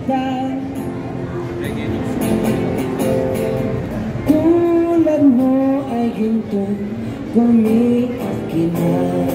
kita Tulad mo ay gintong kumikikinap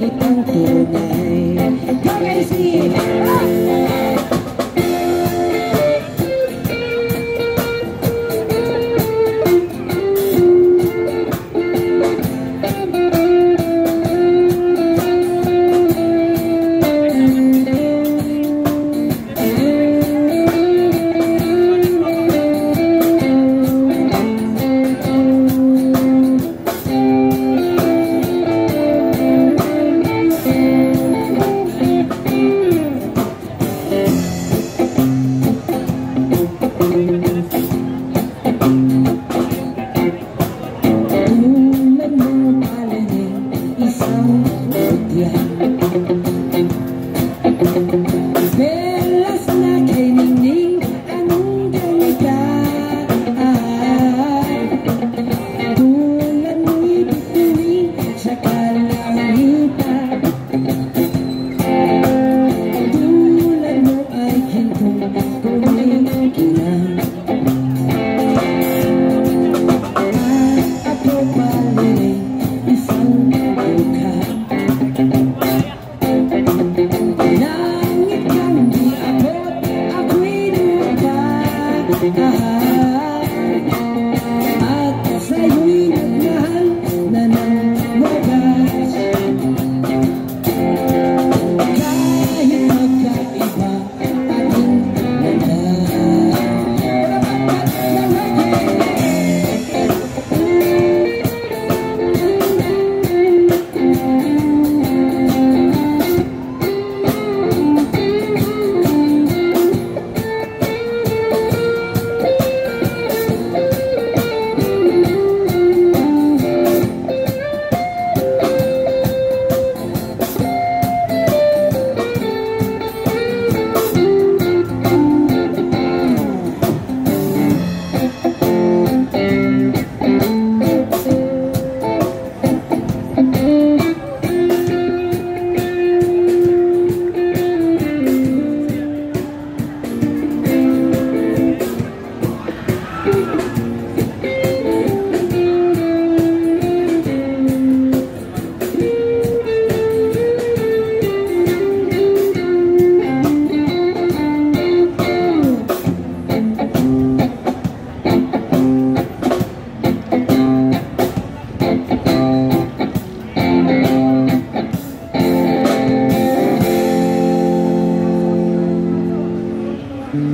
que get it, Yo